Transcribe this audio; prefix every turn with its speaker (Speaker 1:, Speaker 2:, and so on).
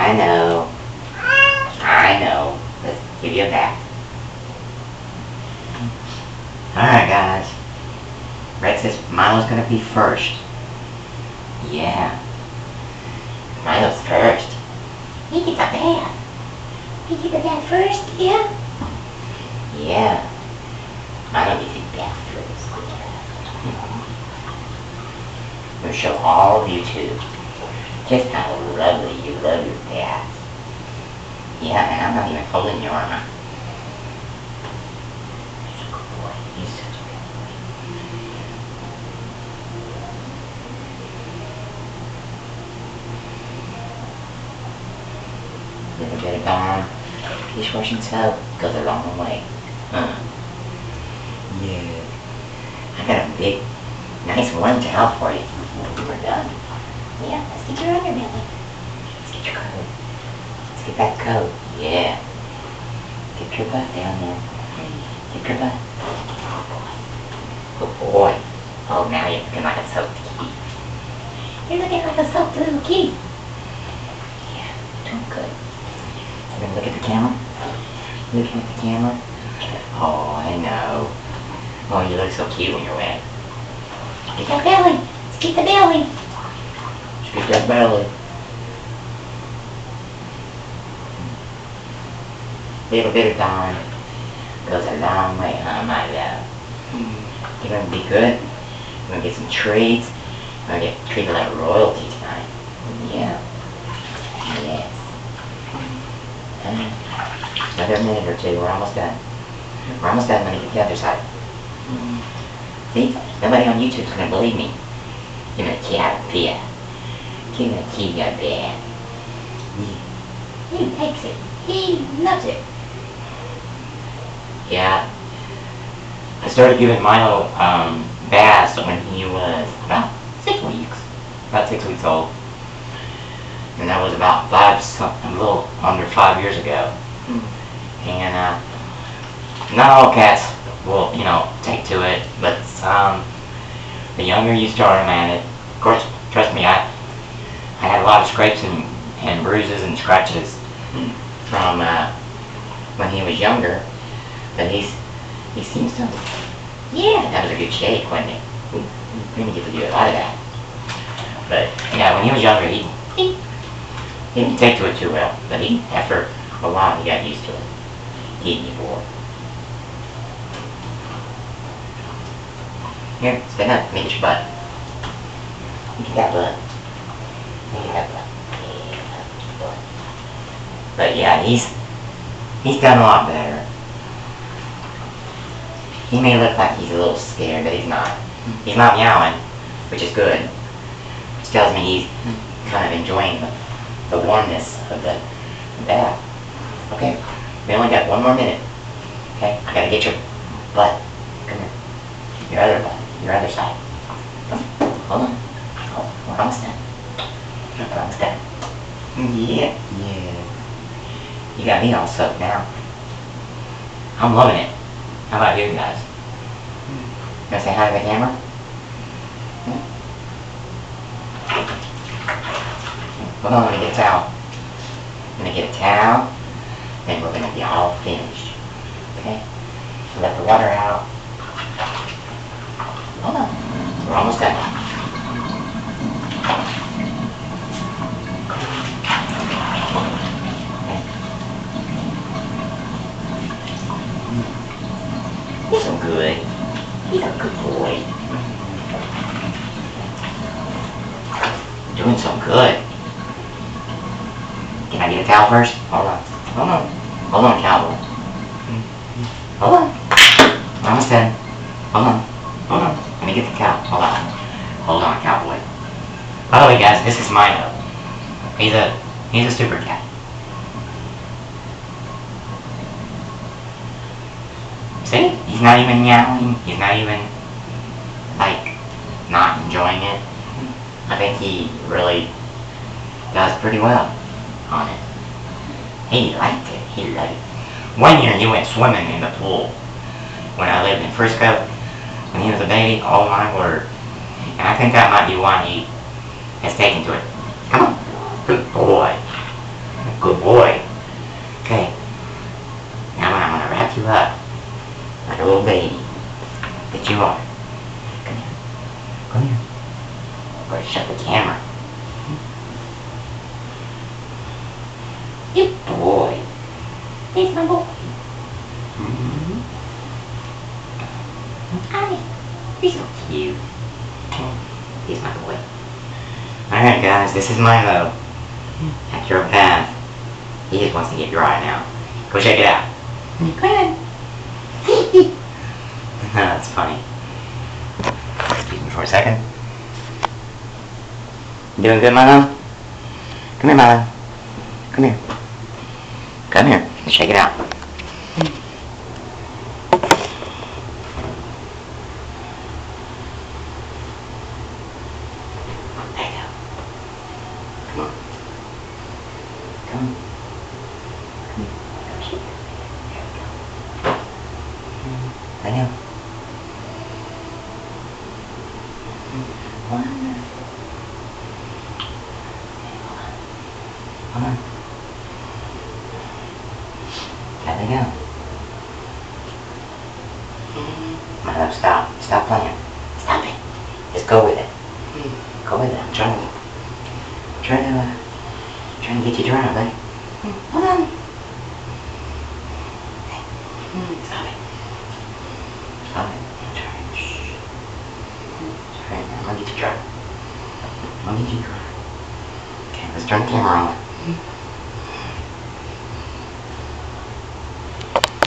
Speaker 1: I know. I know. Let's give you a bath. Alright, guys. Rex says Milo's gonna be first. Yeah. Milo's first.
Speaker 2: He gets a bath. He gets a bath first, yeah?
Speaker 1: Yeah. Milo gets a bath first. We'll show all of you too. Just how lovely you love your bath. Yeah, and I'm not even holding your arm. He's a good boy. He's such a good boy. Little bit of Dawn. Dishwashing soap goes a long way. Huh. Yeah. I got a big, nice warm towel for you.
Speaker 2: Yeah, let's get your underbelly.
Speaker 1: Let's get your coat. Let's get that coat. Yeah. Get your butt down there. Get your butt. Oh boy. Good boy. Oh, now you're looking like a soaked key.
Speaker 2: You're looking like a soft little key.
Speaker 1: Yeah, doing good. You're gonna look at the camera? Looking at the camera? Oh, I know. Oh, you look so cute when you're wet.
Speaker 2: Get that belly. Let's get the belly.
Speaker 1: Scoop that belly. Little bit of time goes a long way, huh, my love? You're gonna be good. You're gonna get some treats. You're gonna get treated like royalty tonight. Yeah. Yes. Uh, Another minute or two, we're almost done. We're almost done. Let me get the other side. See, nobody on YouTube's gonna believe me. You're gonna cat beer. You're gonna your beer.
Speaker 2: He takes it. He loves it.
Speaker 1: Yeah. I started giving Milo um, baths when he was about six weeks. About six weeks old. And that was about five, a little under five years ago. And uh, not all cats will, you know, take to it, but the younger you start them at it, of course, trust me, I, I had a lot of scrapes and, and bruises and scratches from uh, when he was younger, but he's, he seems to, yeah, that was a good shake, wasn't it? We, didn't get to do a lot of that. But, yeah, when he was younger, he, he, didn't take to it too well, but he, after a while, he got used to it. He eating before. Here, stand up, get your butt. Look at that butt. Look at that butt. Yeah, good boy. But yeah, he's, he's done a lot better. He may look like he's a little scared, but he's not. He's not meowing, which is good. Which tells me he's kind of enjoying the, the warmness of the bath. Okay, we only got one more minute. Okay, I gotta get your butt. Come here. Your other butt. Your other side. Hold on. Oh, we're almost done. We're. Yeah. Yeah. You got me all soaked now. I'm loving it. How about you guys? You gonna say hi to the camera? Let me get a towel. I'm gonna get a towel, then we're gonna be all finished. Okay? Let the water out. Hold on. We're almost done. He's so good. He's a good boy. Doing so good. Towel first? Hold on. Hold on. Hold on, cowboy. Hold on. Almost done. Hold on. Hold on. Let me get the cow. Hold on. Hold on, cowboy. By the way, guys, this is Milo. He's a he's a super cat. See? He's not even meowing. He's not even like not enjoying it. I think he really does pretty well on it. He liked it. He loved it. One year he went swimming in the pool when I lived in Frisco when he was a baby. Oh my word. And I think that might be why he has taken to it. Come on. Good boy. Good boy. Okay. Now I'm going to wrap you up like a little baby that you are. Come here. Come here. Or shut the camera.
Speaker 2: He's my boy.
Speaker 1: Mm-hmm.
Speaker 2: Hi.
Speaker 1: He's so cute. He's my boy. Alright guys, this is Milo. After a bath. He just wants to get dry now. Go check it out.
Speaker 2: Go ahead.
Speaker 1: That's funny. Excuse me for a second. You doing good, Milo? Come here, Milo. Come here. Come here. Check it out. There you go. Come on. Come on. Come here. There we go. I know. Wonderful. Hold on. There we go. Milo, stop. Stop playing. Stop it. Just go with it. Hmm. Go with it. I'm trying to, trying to, uh, trying to get you dry, buddy. Eh? Hmm. Hold on. Hmm. Stop it. Stop it. Sorry. Shh. Sorry, I'm gonna get you dry. I'm gonna get you dry. Okay, let's turn the camera on.